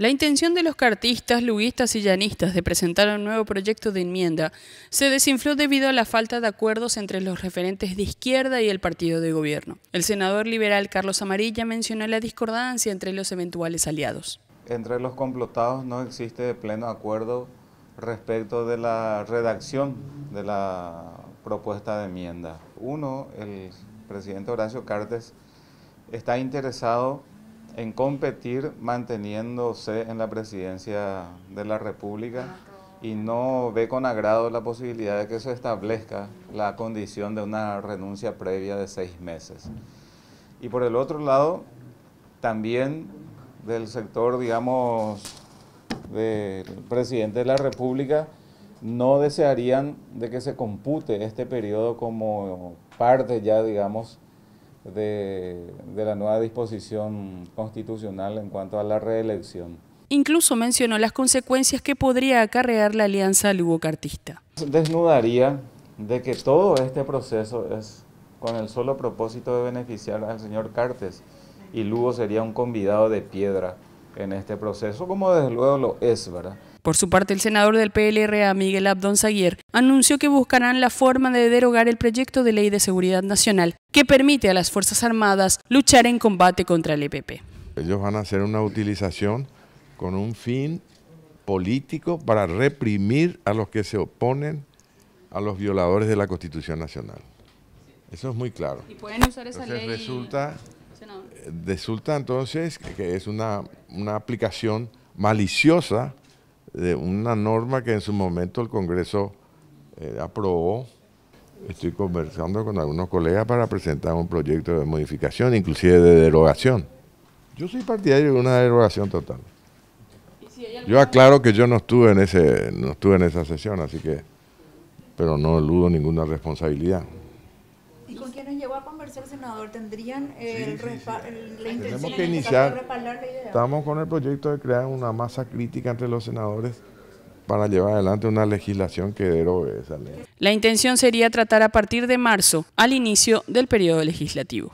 La intención de los cartistas, luguistas y llanistas de presentar un nuevo proyecto de enmienda se desinfló debido a la falta de acuerdos entre los referentes de izquierda y el partido de gobierno. El senador liberal Carlos Amarilla mencionó la discordancia entre los eventuales aliados. Entre los complotados no existe pleno acuerdo respecto de la redacción de la propuesta de enmienda. Uno, el presidente Horacio Cartes está interesado en competir manteniéndose en la presidencia de la República y no ve con agrado la posibilidad de que se establezca la condición de una renuncia previa de seis meses. Y por el otro lado, también del sector, digamos, del presidente de la República, no desearían de que se compute este periodo como parte ya, digamos, de, la nueva disposición constitucional en cuanto a la reelección. Incluso mencionó las consecuencias que podría acarrear la alianza lugo-cartista. Desnudaría de que todo este proceso es con el solo propósito de beneficiar al señor Cartes y Lugo sería un convidado de piedra en este proceso, como desde luego lo es, ¿verdad? Por su parte, el senador del PLRA, Miguel Abdón Zaguier, anunció que buscarán la forma de derogar el proyecto de ley de seguridad nacional que permite a las Fuerzas Armadas luchar en combate contra el EPP. Ellos van a hacer una utilización con un fin político para reprimir a los que se oponen a los violadores de la Constitución Nacional. Eso es muy claro. ¿Y pueden usar esa ley? Resulta, resulta entonces que es una, una aplicación maliciosa de una norma que en su momento el Congreso eh, aprobó. Estoy conversando con algunos colegas para presentar un proyecto de modificación, inclusive de derogación. Yo soy partidario de una derogación total. Yo aclaro que yo no estuve en ese, no estuve en esa sesión, así que, pero no eludo ninguna responsabilidad a conversar, senador, ¿tendrían el, la intención que iniciar, Estamos con el proyecto de crear una masa crítica entre los senadores para llevar adelante una legislación que derogue esa ley. La intención sería tratar a partir de marzo, al inicio del periodo legislativo.